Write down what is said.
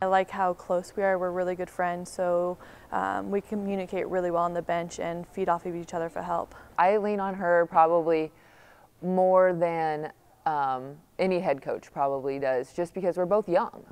I like how close we are. We're really good friends, so um, we communicate really well on the bench and feed off of each other for help. I lean on her probably more than um, any head coach probably does, just because we're both young.